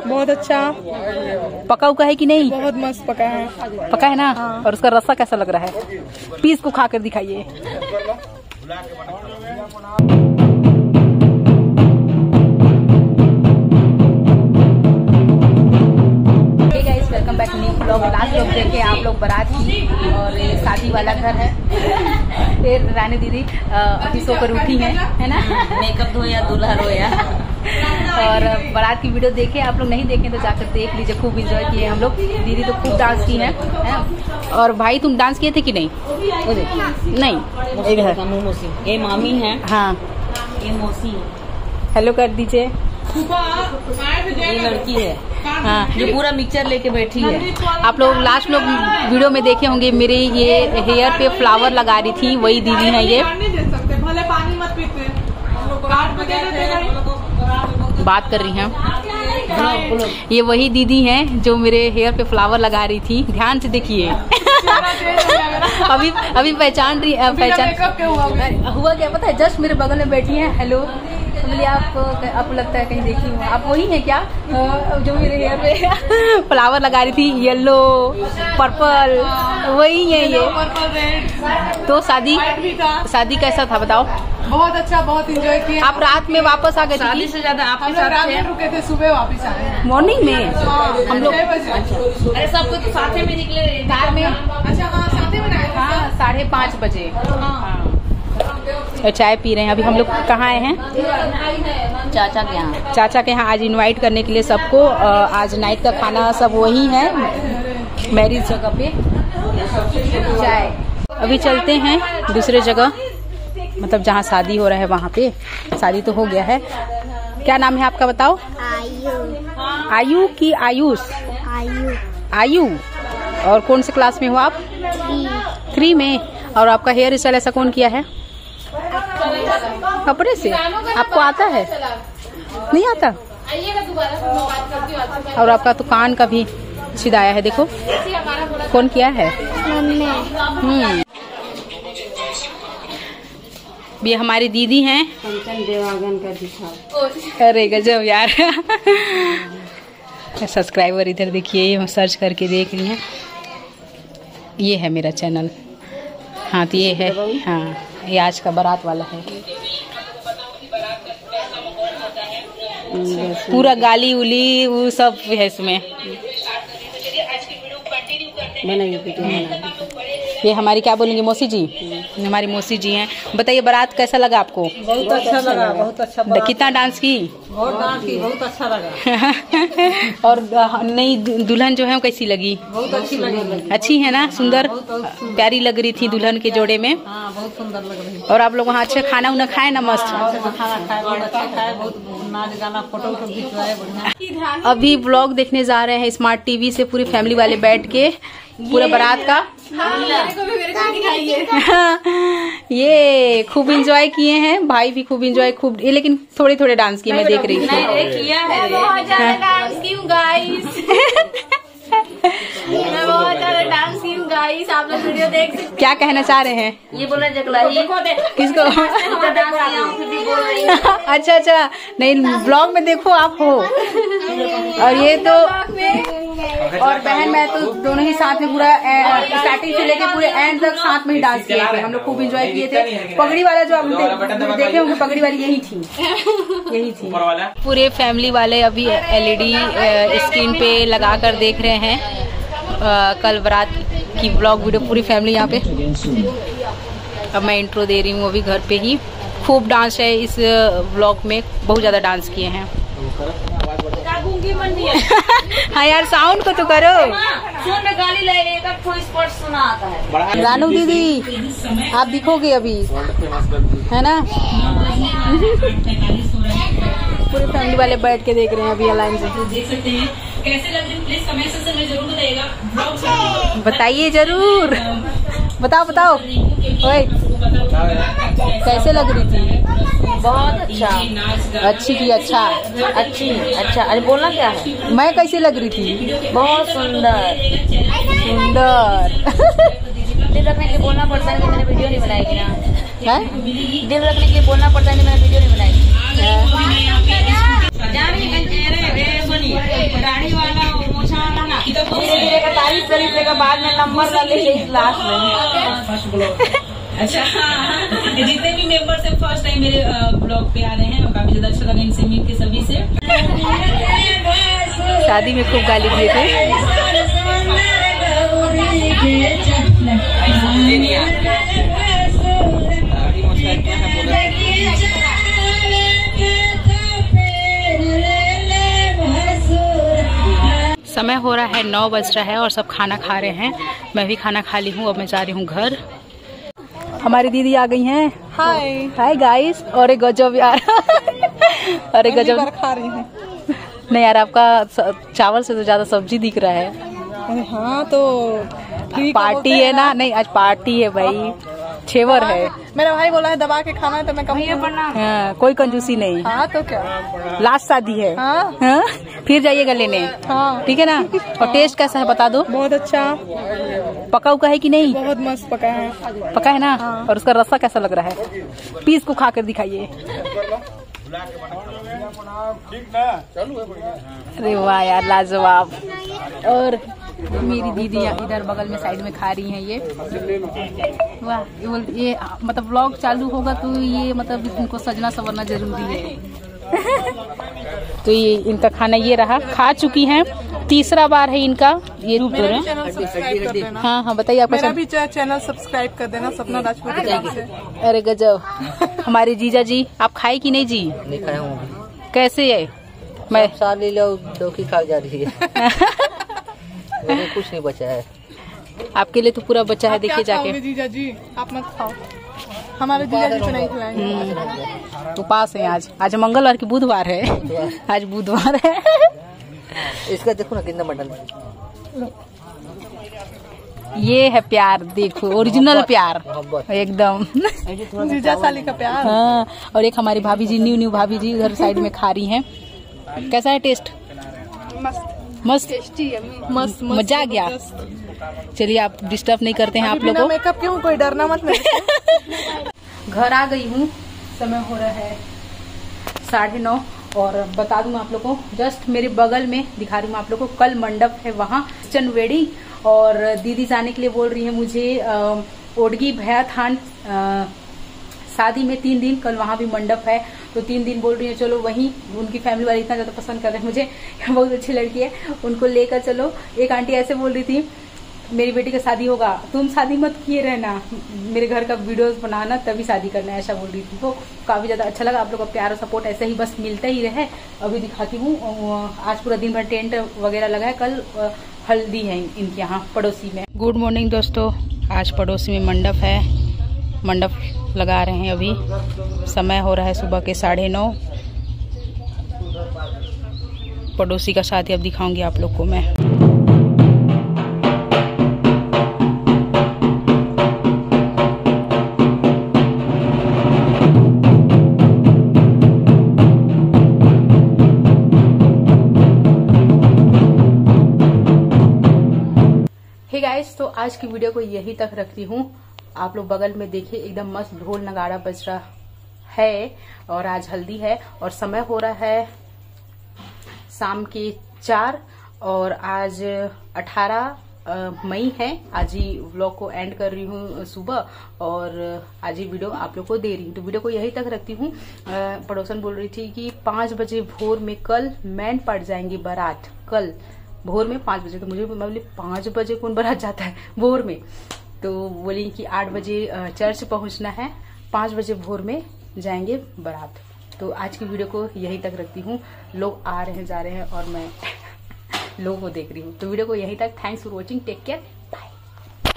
बहुत अच्छा। पका उका है कि नहीं? बहुत मस्त पका है। पका है ना? हाँ। और उसका रस्सा कैसा लग रहा है? पीस को खा कर दिखाइए welcome back new blog last blog देखे आप लोग बारात की और ये शादी वाला घर है। फिर रानी दीदी अभी सोकर उठी है है ना? मेकअप धोया दूल्हा रोया। और बारात की वीडियो देखे आप लोग नहीं देखे तो जाकर देख लीजिए खूब इंजॉय किए हम लोग। दीदी तो खूब डांस की है और भाई तुम डांस किए थे कि नहीं? नहीं। इधर ये मामी है। हाँ। ये मौसी हेलो कर दीजिए। ये लड़की है। हाँ। ये पूरा मिक्सचर लेके बैठी है। आप लोग लास्ट लोग वीडियो में देखे होंगे मेरे ये हेयर पे फ्लावर लगा रही थी वही दीदी है ये। बात कर रही हैं। ये वही दीदी हैं जो मेरे हेयर पे फ्लावर लगा रही थी। ध्यान से देखिए। अभी अभी पहचान रही पहचान हुआ? क्या पता? है जस्ट मेरे बगल में बैठी हैं। हेलो तो बोलिए आप आपको लगता है कहीं देखी हूँ। आप वही हैं क्या? जो मेरे हेयर पे फ्लावर लगा रही थी येलो पर्पल वही है ये। पर्पल रेड तो शादी शादी कैसा था बताओ? बहुत अच्छा बहुत इंजॉय किया। आप रात में वापस आ गए शादी से ज़्यादा हम आपके रात में रुके थे सुबह वापस आए। मॉर्निंग में? हम लोग अरे सब कुछ तो साथे में निकले कार में? अच्छा हाँ साथ में हाँ साढ़े पाँच बजे। और चाय पी रहे हैं। अभी हम लोग कहाँ आए हैं? चाचा के यहाँ। चाचा के यहाँ आज इनवाइट करने के लिए सबको आज नाइट का खाना सब वही है मैरिज जगह पे। चाय। अभी चलते हैं दूसरे जगह। मतलब जहाँ शादी हो रहा है वहाँ पे। शादी तो हो गया है। क्या नाम है आपका बताओ? आयु। आयु की आयुष। आयु। आयु। और कौन से क्लास में हो आप? थ्री में। और आपका हेयर स्टाइल ऐसा कौन किया है? कपड़े से? आपको आता है? नहीं आता? और आपका तो कान का भी छिदाया है देखो। कौन किया है? मम्मी। हम्म। ये हमारी दीदी हैं। देवागन का दिखा। अरे गजब यार। सब्सक्राइबर इधर देखिए ये हम सर्च करके देख रही हैं। ये है मेरा चैनल। हाँ तो ये है। हाँ ये आज का बारात वाला है। पूरा गाली उली वो सब है इसमें। बनाइए ये हमारी क्या बोलेंगे मौसी जी? हमारी मौसी जी हैं। बताइए बारात कैसा लगा आपको? बहुत अच्छा लगा बहुत अच्छा कितना डांस की? बहुत डांस की बहुत अच्छा लगा। और नई दुल्हन जो है वो कैसी लगी? बहुत अच्छी लगी। अच्छी है ना? सुंदर? प्यारी लग रही थी दुल्हन के जोड़े में। हाँ बहुत सुंदर लग रही और आप लोग वहाँ अच्छा खाना उना खाए ना मस्त? अच्छा खाना खाए बहुत अच्छा बढ़िया। अभी ब्लॉग देखने जा रहे हैं स्मार्ट टीवी से पूरी फैमिली वाले बैठ के। पूरा बारात का? ये खूब इंजॉय किए हैं भाई भी खूब इंजॉय खूब ये लेकिन थोड़े थोड़े डांस किए मैं देख रही है। हूँ। गाइस मैं बहुत ज़्यादा डांस की हूँ गाइस आप लोग वीडियो देख सकते क्या कहना चाह रहे हैं? ये बोला किसको? हूँ है। अच्छा अच्छा। नहीं ब्लॉग में देखो आप हो। और ये तो और बहन मैं तो दोनों ही साथ में पूरा स्टार्टिंग से लेके पूरे एंड तक साथ में ही डांस किए थे। हम लोग खूब इंजॉय किए थे। पगड़ी वाला जो आप देखे होंगे पगड़ी वाली यही थी। यही थी। पूरे फैमिली वाले अभी एलईडी स्क्रीन पे लगा कर देख रहे हैं। कल बारात की ब्लॉग वीडियो पूरी फैमिली यहाँ पे। अब मैं इंट्रो दे रही हूँ अभी घर पे ही। खूब डांस है इस ब्लॉग में। बहुत ज़्यादा डांस किए हैं। हाँ यार साउंड को तो करो। सुन में गाली लगेगा कोई स्पॉट सुना आता है। रानू दीदी आप दिखोगे अभी। है ना? पूरे फैमिली वाले बैठ के देख रहे हैं अभी अलाइन से। बताइए ज़रूर। बताओ बताओ। ओए कैसे लग रही थी? बहुत हाँ। अच्छा। अच्छी थी अच्छा। अच्छी अच्छा। अरे बोलना क्या है? मैं कैसे लग रही थी? बहुत सुंदर। सुंदर। दिल रखने के लिए बोलना पड़ता है कि मैंने वीडियो नहीं बनाएगी ना? है? दिल रखने के लिए बोलना पड़ता है कि मैंने वीडियो नहीं बनाएगी बाद में नंबर लास्ट में। अच्छा। जितने भी मेंबर्स हैं फ़र्स्ट टाइम मेरे ब्लॉग पे आ रहे हैं, और काफ़ी ज़्यादा अच्छा लगा इनसे मिल के सभी से। शादी में खूब गाली दिए थे। समय हो रहा है, नौ बज रहा है और सब खाना खा रहे हैं। मैं भी खाना खा ली हूँ, अब मैं जा रही हूँ घर। हमारी दीदी आ गई हैं। हाय हाय गाइस और एक गजब यार। अरे गजब। खा रही हूँ। नहीं यार आपका चावल से तो ज़्यादा सब्ज़ी दिख रहा है। अरे हाँ तो पार्टी है हैं ना। नहीं आज पार्टी है भाई। छेवर है। मेरा भाई बोला है दबा के खाना है तो मैं कहूँ हाँ, कोई कंजूसी नहीं। हाँ तो क्या? लास्ट शादी है। हाँ। हाँ? फिर जाइएगा लेने। हाँ। ठीक है ना? और टेस्ट कैसा है बता दो। बहुत अच्छा। पका उका है कि नहीं? बहुत मस्त पका है। पका है ना? हाँ। और उसका रस्सा कैसा लग रहा है? पीस को खा कर दिखाइए। अरे वाह यार लाजवाब। और मेरी दीदी इधर बगल में साइड में खा रही हैं ये। वाह ये बोल ये मतलब व्लॉग चालू होगा तो ये मतलब इनको सजना संवरना ज़रूरी है। तो ये इनका खाना ये रहा खा चुकी हैं। तीसरा बार है इनका ये देना। हाँ हाँ बताइए आपका मेरा भी चैनल सब्सक्राइब कर देना सपना राजपूत अरे गजब। हमारे जीजा जी आप खाए कि नहीं जी? नहीं खाया कैसे है? मैं साल ले लो चौकी खा जा रही है। कुछ नहीं बचा है। आपके लिए तो पूरा बच्चा है देखिए जाके। जीजा जी? आप मत खाओ। हमारे जीजा जी तो नहीं खिलाएँगे। उपास है आज। आज मंगलवार की बुधवार है। आज बुधवार है। इसका देखो ना कितना बटन ये है प्यार देखो ओरिजिनल प्यार। एकदम। जीजा साली का प्यार। हाँ और एक हमारी भाभी जी न्यू न्यू भाभी जी उधर साइड में खा रही हैं। कैसा है टेस्ट मस्त। मस्त? मस्त मस्त मज़ा आ गया। चलिए आप डिस्टर्ब नहीं करते हैं आप लोगों मेकअप क्यों? कोई डरना मत मेरे घर आ गई हूँ। समय हो रहा है साढ़े नौ। और बता दूँ आप लोगों को, जस्ट मेरे बगल में दिखा रही हूँ आप लोगों को, कल मंडप है वहाँ क्रिश्चन वेडिंग और दीदी जाने के लिए बोल रही है मुझे ओडगी भया थान शादी में तीन दिन, कल वहाँ भी मंडप है। तो तीन दिन बोल रही है, चलो वहीं, उनकी फैमिली वाले इतना ज़्यादा पसंद कर रहे हैं मुझे, बहुत अच्छी लड़की है, उनको लेकर चलो। एक आंटी ऐसे बोल रही थी मेरी बेटी का शादी होगा, तुम शादी मत किए रहना। मेरे घर का वीडियोस बनाना, तभी शादी करना, ऐसा बोल रही थी। तो काफ़ी ज़्यादा अच्छा लगा, आप लोग का प्यार और सपोर्ट ऐसे ही बस मिलता ही रहे। अभी दिखाती हूँ आज पूरा दिन भर टेंट वगैरह लगा है, कल हल्दी है इनके यहाँ, पड़ोसी में। गुड मॉर्निंग दोस्तों, आज पड़ोसी में मंडप है। मंडप लगा रहे हैं अभी। समय हो रहा है सुबह के साढ़े नौ। पड़ोसी का शादी अब दिखाऊँगी आप लोग को मैं। आज की वीडियो को यही तक रखती हूँ। आप लोग बगल में देखिए, एकदम मस्त ढोल नगाड़ा बज रहा है और आज हल्दी है और समय हो रहा है शाम के चार और आज अठारह मई है। आज ही व्लॉग को एंड कर रही हूँ सुबह और आज ही वीडियो आप लोग को दे रही हूँ। तो वीडियो को यही तक रखती हूँ। पड़ोसन बोल रही थी कि पाँच बजे भोर में कल मैन पड़ जाएँगे बारात, कल। भोर में पाँच बजे तो मुझे बोली पाँच बजे कौन बरात जाता है, भोर में। तो बोली कि आठ बजे चर्च पहुँचना है, पाँच बजे भोर में जाएँगे बारात। तो आज की वीडियो को यहीं तक रखती हूँ। लोग आ रहे हैं, जा रहे हैं और मैं लोगों को देख रही हूँ। तो वीडियो को यहीं तक। Thanks for watching take care